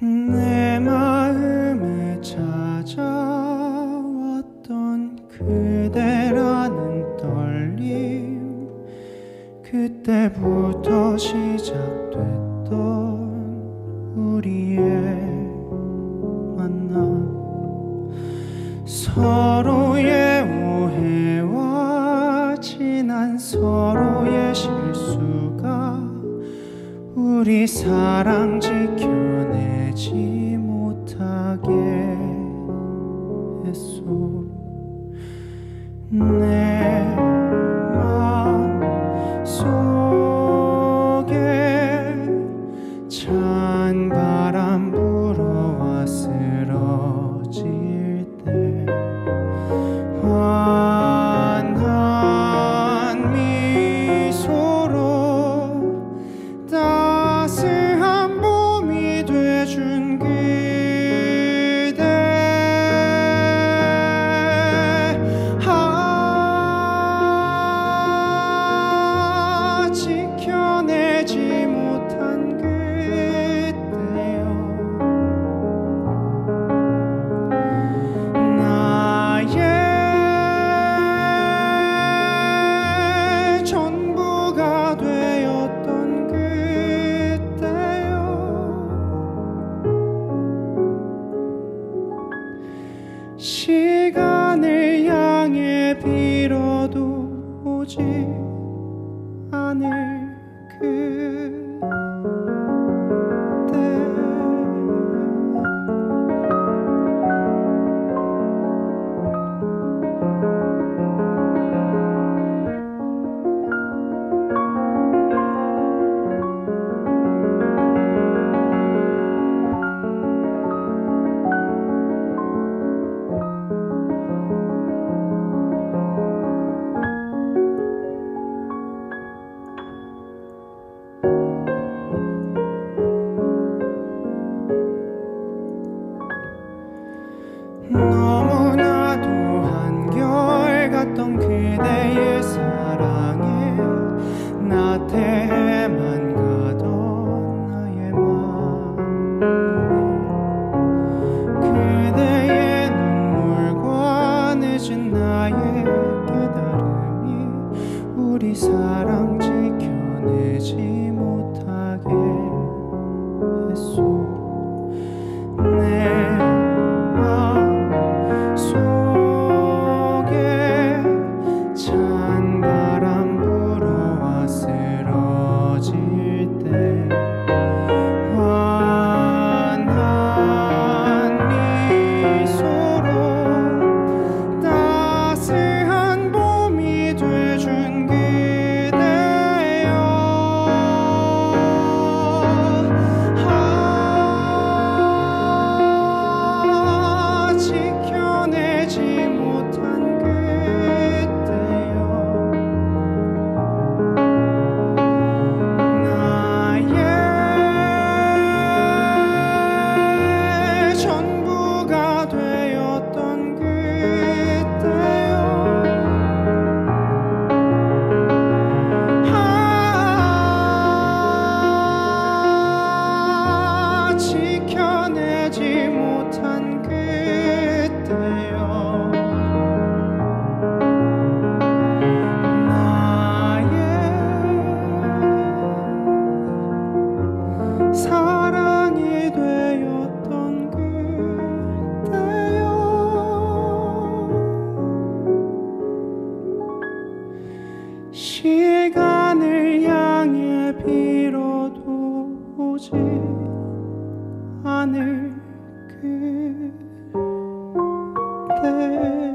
내 마음에 찾아왔던 그대라는 떨림 그때부터 시작됐던 우리의 만남. 서로의 오해와 지난 서로의 실수가 우리 사랑 지켜내지 못하게 했소. 내 시간을 향해 빌어도 오지 않을 그 너무나도 한결같던 그대의 사랑에 나태해만 가던 나의 마음 그대의 눈물과 늦은 나의 깨달음이 우리 사랑 지켜내지 못하게 했소 시간을 향해 빌어도 오지 않을 그때